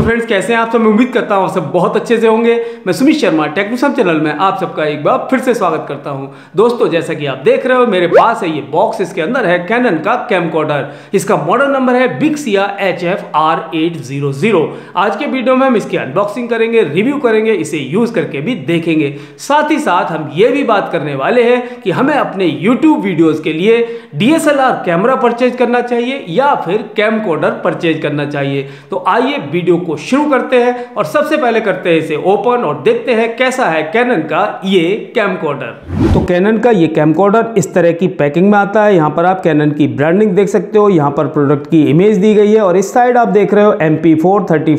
Hello friends कैसे हैं आप सब? मैं उम्मीद करता हूँ सब बहुत अच्छे से होंगे। मैं सुमित शर्मा टेक्नोसम चैनल में आप सबका एक बार फिर से स्वागत करता हूँ। दोस्तों, जैसा कि आप देख रहे हो, मेरे पास है ये बॉक्स इसके अंदर है कैनन का कैमकॉर्डर इसका मॉडल नंबर है बिक्सिया H F R eight zero zero आज के वीडियो में हम इसकी अनबॉक्सिंग करेंगे रिव्यू करेंगे, इसे यूज़ करके भी देखेंगे। साथ ही साथ हम ये भी बात करने वाले हैं कि हमें अपने यूट्यूब वीडियोज़ के लिए डीएसएलआर कैमरा परचेज करना चाहिए या फिर कैमकॉर्डर परचेज करना चाहिए। तो आइए वीडियो शुरू करते हैं और सबसे पहले करते हैं इसे ओपन और देखते हैं कैसा है कैनन का ये कैमकॉर्डर तो कैनन का ये कैमकॉर्डर इस तरह की पैकिंग में आता है। यहाँ पर आप कैनन की ब्रांडिंग देख सकते हो। यहाँ पर प्रोडक्ट की इमेज दी गई है और इस साइड आप देख रहे हो एम पी फोर थर्टी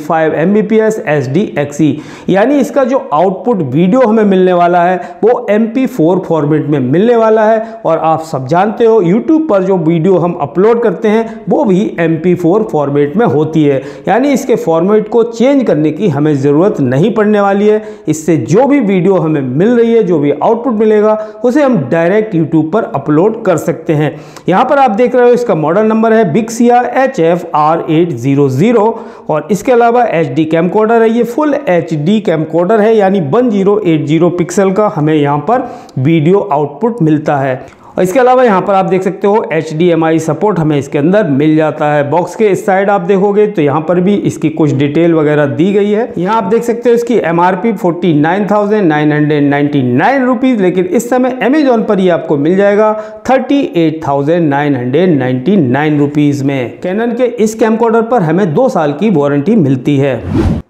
यानी इसका जो आउटपुट वीडियो हमें मिलने वाला है, वो एम फॉर्मेट में मिलने वाला है। और आप सब जानते हो यूट्यूब पर जो वीडियो हम अपलोड करते हैं, वो भी एम फॉर्मेट में होती है। यानी इसके फॉर्मेट को चेंज करने की हमें ज़रूरत नहीं पड़ने वाली है। इससे जो भी वीडियो हमें मिल रही है, जो भी आउटपुट मिलेगा, उसे हम डायरेक्ट यूट्यूब पर अपलोड कर सकते हैं। यहाँ पर आप देख रहे हो इसका मॉडल नंबर है बिक्सिया H F R eight zero zero और इसके अलावा एच डी कैमकोडर है। ये फुल एच डी कैमकोडर है, यानी one zero eight zero pixel का हमें यहाँ पर वीडियो आउटपुट मिलता है। और इसके अलावा यहाँ पर आप देख सकते हो आई सपोर्ट हमें इसके अंदर मिल जाता है। बॉक्स के इस साइड आप देखोगे तो यहाँ पर भी इसकी कुछ डिटेल वगैरह दी गई है। यहाँ आप देख सकते हो इसकी M R P forty nine thousand nine hundred nine लेकिन इस समय अमेजोन पर ही आपको मिल जाएगा thirty eight thousand nine hundred ninety nine rupees में। कैनन के इस कैमकॉर्डर पर हमें दो साल की वारंटी मिलती है।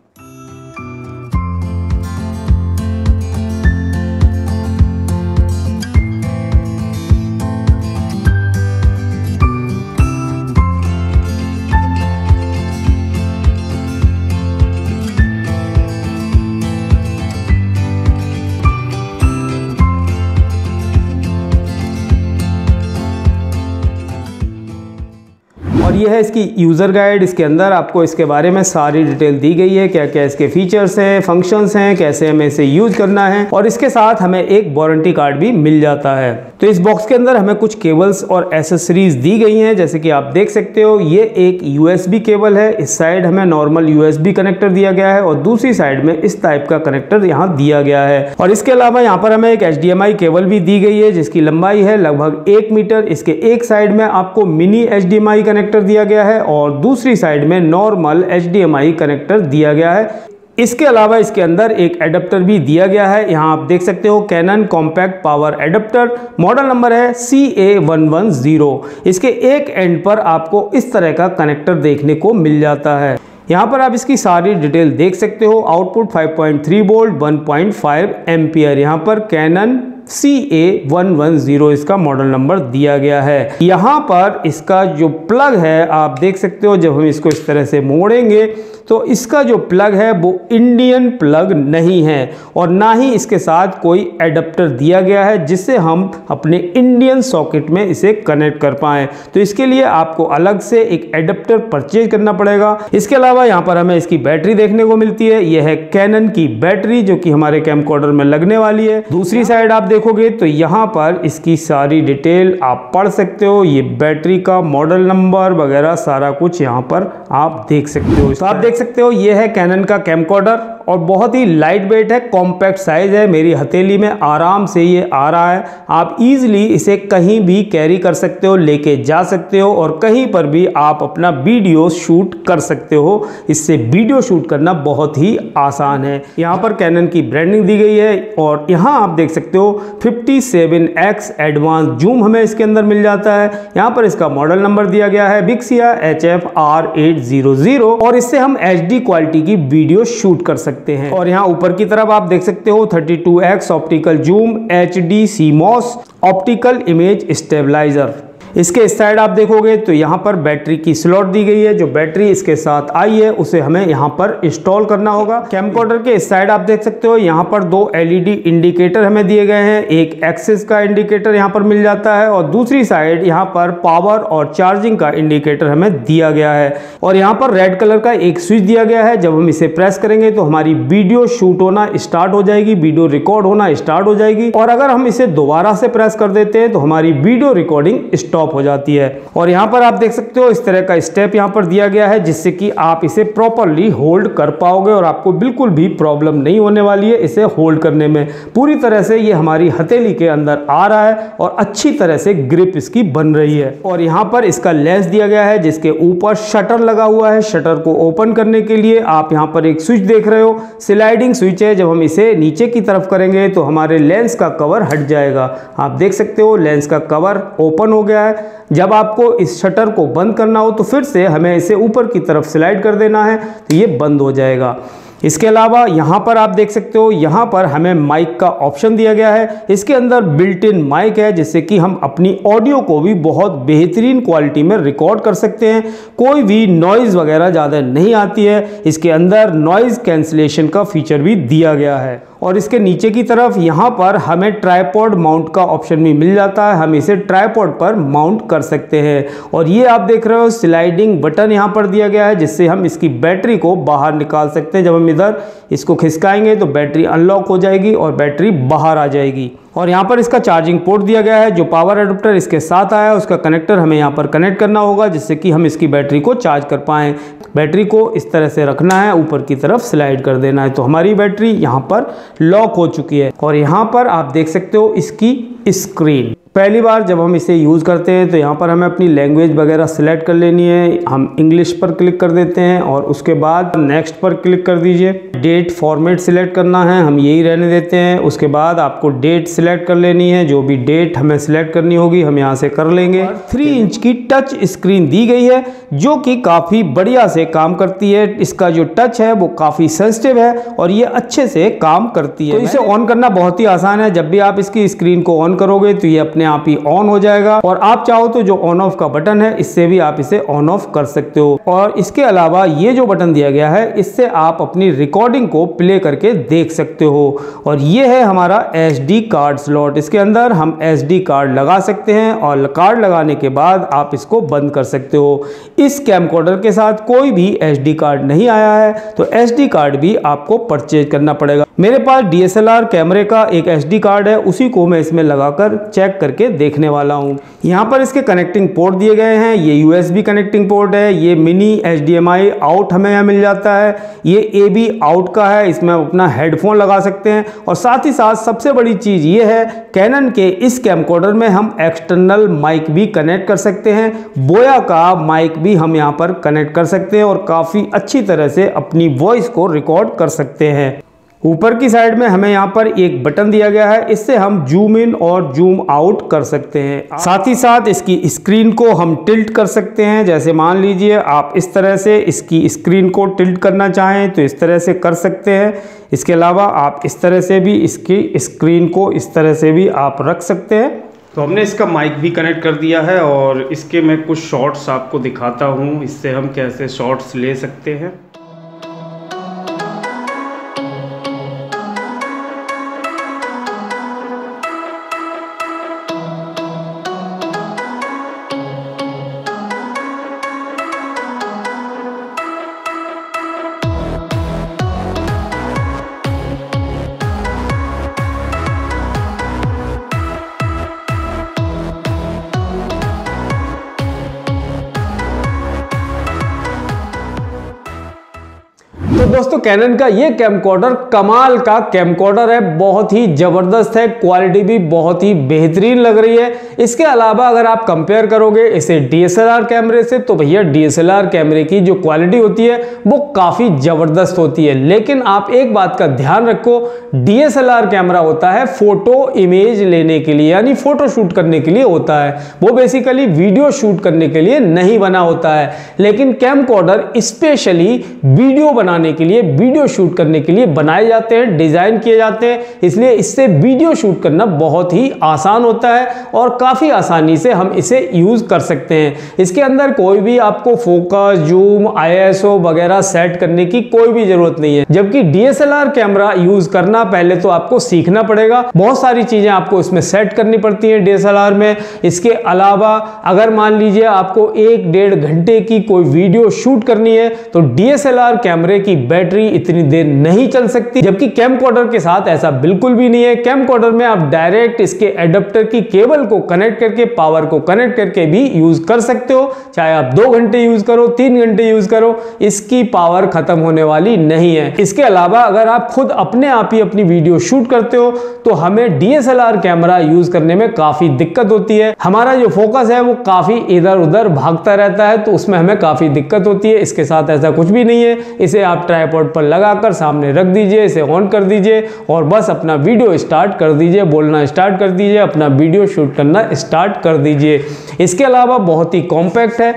और ये है इसकी यूज़र गाइड इसके अंदर आपको इसके बारे में सारी डिटेल दी गई है क्या क्या इसके फीचर्स हैं फ़ंक्शंस हैं, कैसे हमें इसे यूज़ करना है और इसके साथ हमें एक वारंटी कार्ड भी मिल जाता है। तो इस बॉक्स के अंदर हमें कुछ केबल्स और एसेसरीज दी गई हैं, जैसे कि आप देख सकते हो, ये एक यूएसबी केबल है। इस साइड हमें नॉर्मल यूएसबी कनेक्टर दिया गया है और दूसरी साइड में इस टाइप का कनेक्टर यहाँ दिया गया है। और इसके अलावा यहाँ पर हमें एक एचडीएमआई केबल भी दी गई है, जिसकी लंबाई है लगभग एक मीटर। इसके एक साइड में आपको मिनी एचडीएमआई कनेक्टर दिया गया है और दूसरी साइड में नॉर्मल एचडीएमआई कनेक्टर दिया गया है। इसके अलावा इसके अंदर एक एडप्टर भी दिया गया है। यहाँ आप देख सकते हो Canon compact power adapter model number है C A one one zero इसके एक एंड पर आपको इस तरह का कनेक्टर देखने को मिल जाता है। यहाँ पर आप इसकी सारी डिटेल देख सकते हो। आउटपुट 5.3 वोल्ट 1.5 एम्पियर यहाँ पर Canon C A one one zero इसका मॉडल नंबर दिया गया है। यहाँ पर इसका जो प्लग है, आप देख सकते हो, जब हम इसको इस तरह से मोड़ेंगे तो इसका जो प्लग है, वो इंडियन प्लग नहीं है और ना ही इसके साथ कोई एडाप्टर दिया गया है, जिससे हम अपने इंडियन सॉकेट में इसे कनेक्ट कर पाएँ। तो इसके लिए आपको अलग से एक एडाप्टर परचेज करना पड़ेगा। इसके अलावा यहाँ पर हमें इसकी बैटरी देखने को मिलती है। यह है कैनन की बैटरी जो कि हमारे कैमकॉर्डर में लगने वाली है। दूसरी साइड आप देखोगे तो यहाँ पर इसकी सारी डिटेल आप पढ़ सकते हो। ये बैटरी का मॉडल नंबर वगैरह सारा कुछ यहाँ पर आप देख सकते हो। तो आप देख सकते हो, ये है कैनन का कैमकॉर्डर और बहुत ही लाइट वेट है कॉम्पैक्ट साइज़ है मेरी हथेली में, आराम से ये आ रहा है। आप इजीली इसे कहीं भी कैरी कर सकते हो, लेके जा सकते हो और कहीं पर भी आप अपना वीडियो शूट कर सकते हो। इससे वीडियो शूट करना बहुत ही आसान है। यहाँ पर कैनन की ब्रांडिंग दी गई है और यहाँ आप देख सकते हो 57x एडवांस जूम हमें इसके अंदर मिल जाता है। यहाँ पर इसका मॉडल नंबर दिया गया है बिक्सिया एच एफ़ और इससे हम एचडी क्वालिटी की वीडियो शूट कर सकते हैं। और यहाँ ऊपर की तरफ़ आप देख सकते हो 32x optical zoom H D CMOS optical image stabilizer इसके इस साइड आप देखोगे तो यहाँ पर बैटरी की स्लॉट दी गई है। जो बैटरी इसके साथ आई है, उसे हमें यहाँ पर इंस्टॉल करना होगा। कैमकोडर के इस साइड आप देख सकते हो, यहाँ पर दो एलईडी इंडिकेटर हमें दिए गए हैं। एक एक्सिस का इंडिकेटर यहाँ पर मिल जाता है और दूसरी साइड यहाँ पर पावर और चार्जिंग का इंडिकेटर हमें दिया गया है। और यहाँ पर रेड कलर का एक स्विच दिया गया है। जब हम इसे प्रेस करेंगे तो हमारी वीडियो शूट होना स्टार्ट हो जाएगी वीडियो रिकॉर्ड होना स्टार्ट हो जाएगी। और अगर हम इसे दोबारा से प्रेस कर देते हैं तो हमारी वीडियो रिकॉर्डिंग स्टॉप स्टॉप हो जाती है। और यहाँ पर आप देख सकते हो, इस तरह का स्टेप यहाँ पर दिया गया है, जिससे कि आप इसे प्रॉपरली होल्ड कर पाओगे और आपको बिल्कुल भी प्रॉब्लम नहीं होने वाली है इसे होल्ड करने में। पूरी तरह से ये हमारी हथेली के अंदर आ रहा है और अच्छी तरह से ग्रिप इसकी बन रही है। और यहाँ पर इसका लेंस दिया गया है, जिसके ऊपर शटर लगा हुआ है। शटर को ओपन करने के लिए आप यहाँ पर एक स्विच देख रहे हो। स्लाइडिंग स्विच है, जब हम इसे नीचे की तरफ़ करेंगे तो हमारे लेंस का कवर हट जाएगा। आप देख सकते हो लेंस का कवर ओपन हो गया है। जब आपको इस शटर को बंद करना हो तो फिर से हमें इसे ऊपर की तरफ़ स्लाइड कर देना है तो ये बंद हो जाएगा। इसके अलावा यहाँ पर आप देख सकते हो, यहाँ पर हमें माइक का ऑप्शन दिया गया है। इसके अंदर बिल्ट इन माइक है, जिससे कि हम अपनी ऑडियो को भी बहुत बेहतरीन क्वालिटी में रिकॉर्ड कर सकते हैं। कोई भी नॉइज़ वगैरह ज़्यादा नहीं आती है। इसके अंदर नॉइज़ कैंसिलेशन का फीचर भी दिया गया है। और इसके नीचे की तरफ़ यहाँ पर हमें ट्राईपॉड माउंट का ऑप्शन भी मिल जाता है। हम इसे ट्राईपॉड पर माउंट कर सकते हैं। और ये आप देख रहे हो स्लाइडिंग बटन यहाँ पर दिया गया है, जिससे हम इसकी बैटरी को बाहर निकाल सकते हैं। जब हम इधर इसको खिसकाएँगे तो बैटरी अनलॉक हो जाएगी और बैटरी बाहर आ जाएगी। और यहाँ पर इसका चार्जिंग पोर्ट दिया गया है, जो पावर एडोप्टर इसके साथ आया है, उसका कनेक्टर हमें यहाँ पर कनेक्ट करना होगा, जिससे कि हम इसकी बैटरी को चार्ज कर पाएँ। बैटरी को इस तरह से रखना है, ऊपर की तरफ़ स्लाइड कर देना है। तो हमारी बैटरी यहाँ पर लॉक हो चुकी है और यहाँ पर आप देख सकते हो इसकी स्क्रीन। पहली बार जब हम इसे यूज़ करते हैं तो यहाँ पर हमें अपनी लैंग्वेज वगैरह सेलेक्ट कर लेनी है। हम इंग्लिश पर क्लिक कर देते हैं और उसके बाद नेक्स्ट पर क्लिक कर दीजिए। डेट फॉर्मेट सिलेक्ट करना है हम यही रहने देते हैं। उसके बाद आपको डेट सिलेक्ट कर लेनी है। जो भी डेट हमें सिलेक्ट करनी होगी हम यहाँ से कर लेंगे। थ्री इंच की टच स्क्रीन दी गई है जो कि काफ़ी बढ़िया से काम करती है। इसका जो टच है वो काफ़ी सेंसिटिव है और ये अच्छे से काम करती है। तो इसे ऑन करना बहुत ही आसान है। जब भी आप इसकी स्क्रीन को ऑन करोगे तो ये अपने आप ही ऑन हो जाएगा। और आप चाहो तो जो ऑन ऑफ़ का बटन है इससे भी आप इसे ऑन ऑफ़ कर सकते हो। और इसके अलावा ये जो बटन दिया गया है इससे आप अपनी रिकॉर्डिंग को प्ले करके देख सकते हो। और ये है हमारा एसडी कार्ड स्लॉट इसके अंदर हम एसडी कार्ड लगा सकते हैं और कार्ड लगाने के बाद आप इसको बंद कर सकते हो। इस कैमकोडर के साथ कोई भी एसडी कार्ड नहीं आया है तो एसडी कार्ड भी आपको परचेज करना पड़ेगा। मेरे पास डीएसएलआर कैमरे का एक एसडी कार्ड है, उसी को मैं इसमें लगाकर चेक करके देखने वाला हूँ। यहाँ पर इसके कनेक्टिंग पोर्ट दिए गए हैं, ये यूएसबी कनेक्टिंग पोर्ट है, ये मिनी एच आउट हमें यहाँ मिल जाता है, ये ए बी आउट का है, इसमें आप अपना हेडफोन लगा सकते हैं। और साथ ही साथ सबसे बड़ी चीज़ ये है कैनन के इस कैमकोडर में हम एक्सटर्नल माइक भी कनेक्ट कर सकते हैं। बोया का माइक भी हम यहाँ पर कनेक्ट कर सकते हैं और काफ़ी अच्छी तरह से अपनी वॉइस को रिकॉर्ड कर सकते हैं। ऊपर की साइड में हमें यहाँ पर एक बटन दिया गया है। इससे हम जूम इन और जूम आउट कर सकते हैं। साथ ही साथ इसकी स्क्रीन को हम टिल्ट कर सकते हैं। जैसे मान लीजिए आप इस तरह से इसकी स्क्रीन को टिल्ट करना चाहें तो इस तरह से कर सकते हैं। इसके अलावा आप इस तरह से भी इसकी स्क्रीन को इस तरह से भी आप रख सकते हैं। तो हमने इसका माइक भी कनेक्ट कर दिया है और इसके मैं कुछ शॉर्ट्स आपको दिखाता हूँ। इससे हम कैसे शॉर्ट्स ले सकते हैं। दोस्तों कैनन का ये कैमकॉर्डर कमाल का कैमकॉर्डर है, बहुत ही ज़बरदस्त है क्वालिटी भी बहुत ही बेहतरीन लग रही है। इसके अलावा अगर आप कंपेयर करोगे इसे डीएसएलआर कैमरे से तो भैया डीएसएलआर कैमरे की जो क्वालिटी होती है, वो काफ़ी ज़बरदस्त होती है। लेकिन आप एक बात का ध्यान रखो डीएसएलआर कैमरा होता है फ़ोटो इमेज लेने के लिए, यानी फ़ोटो शूट करने के लिए होता है। वो बेसिकली वीडियो शूट करने के लिए नहीं बना होता है। लेकिन कैमकॉर्डर स्पेशली वीडियो बनाने के लिए वीडियो शूट करने के लिए बनाए जाते हैं, डिज़ाइन किए जाते हैं। इसलिए इससे वीडियो शूट करना बहुत ही आसान होता है और काफ़ी आसानी से हम इसे यूज़ कर सकते हैं। इसके अंदर कोई भी आपको फोकस, जूम आईएसओ वगैरह सेट करने की कोई भी ज़रूरत नहीं है। जबकि डीएसएलआर कैमरा यूज़ करना पहले तो आपको सीखना पड़ेगा। बहुत सारी चीज़ें आपको इसमें सेट करनी पड़ती हैं डीएसएलआर में। इसके अलावा अगर मान लीजिए आपको एक डेढ़ घंटे की कोई वीडियो शूट करनी है तो डीएसएलआर कैमरे की बैटरी बैटरी इतनी देर नहीं चल सकती, जबकि कैमकॉर्डर के साथ ऐसा बिल्कुल भी नहीं है। कैमकॉर्डर में आप डायरेक्ट इसके एडेप्टर की केबल को कनेक्ट करके पावर को कनेक्ट करके भी यूज़ कर सकते हो। चाहे आप दो घंटे यूज़ करो, तीन घंटे यूज़ करो, इसकी पावर खत्म होने वाली नहीं है। इसके अलावा अगर आप खुद अपने आप ही अपनी वीडियो शूट करते हो तो हमें डीएसएलआर कैमरा यूज़ करने में काफ़ी दिक्कत होती है। हमारा जो फोकस है, वो काफ़ी इधर उधर भागता रहता है तो उसमें हमें काफ़ी दिक्कत होती है। इसके साथ ऐसा कुछ भी नहीं है। इसे आप ट्राईपोर्ड पर लगाकर सामने रख दीजिए, इसे ऑन कर दीजिए और बस अपना वीडियो स्टार्ट कर दीजिए, बोलना स्टार्ट कर दीजिए, अपना वीडियो शूट करना स्टार्ट कर दीजिए। इसके अलावा बहुत ही कॉम्पैक्ट है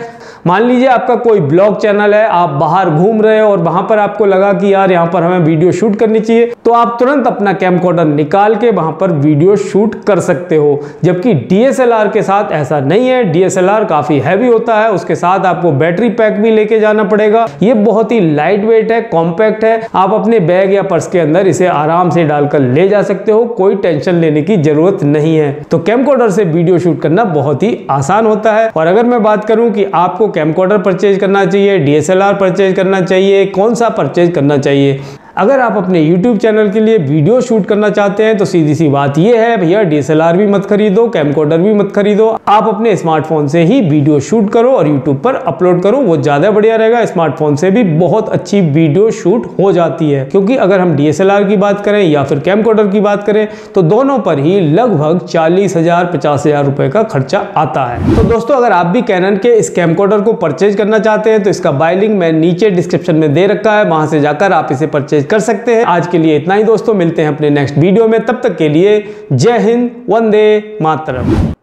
मान लीजिए आपका कोई ब्लॉग चैनल है, आप बाहर घूम रहे हो और वहाँ पर आपको लगा कि यार यहाँ पर हमें वीडियो शूट करनी चाहिए तो आप तुरंत अपना कैमकॉर्डर निकाल के वहाँ पर वीडियो शूट कर सकते हो। जबकि डीएसएलआर के साथ ऐसा नहीं है। डीएसएलआर काफ़ी हैवी होता है, उसके साथ आपको बैटरी पैक भी लेके जाना पड़ेगा। ये बहुत ही लाइट वेट है कॉम्पैक्ट है। आप अपने बैग या पर्स के अंदर इसे आराम से डालकर ले जा सकते हो, कोई टेंशन लेने की ज़रूरत नहीं है। तो कैमकोडर से वीडियो शूट करना बहुत ही आसान होता है। और अगर मैं बात करूँ कि आपको कैमकॉर्डर परचेज करना चाहिए डीएसएलआर परचेज करना चाहिए कौन सा परचेज करना चाहिए? अगर आप अपने YouTube चैनल के लिए वीडियो शूट करना चाहते हैं तो सीधी सी बात यह है, भैया डीएसएलआर भी मत खरीदो कैमकोडर भी मत खरीदो। आप अपने स्मार्टफ़ोन से ही वीडियो शूट करो और YouTube पर अपलोड करो, वो ज़्यादा बढ़िया रहेगा। स्मार्टफ़ोन से भी बहुत अच्छी वीडियो शूट हो जाती है। क्योंकि अगर हम डीएसएलआर की बात करें या फिर कैमकोडर की बात करें तो दोनों पर ही लगभग चालीस हज़ार, पचास हज़ार रुपए का खर्चा आता है। तो दोस्तों, अगर आप भी कैनन के इस कैमकोडर को परचेज करना चाहते हैं तो इसका बाइलिंग मैं नीचे डिस्क्रिप्शन में दे रखा है। वहाँ से जाकर आप इसे परचेज कर सकते हैं। आज के लिए इतना ही दोस्तों, मिलते हैं अपने नेक्स्ट वीडियो में। तब तक के लिए जय हिंद, वंदे मातरम।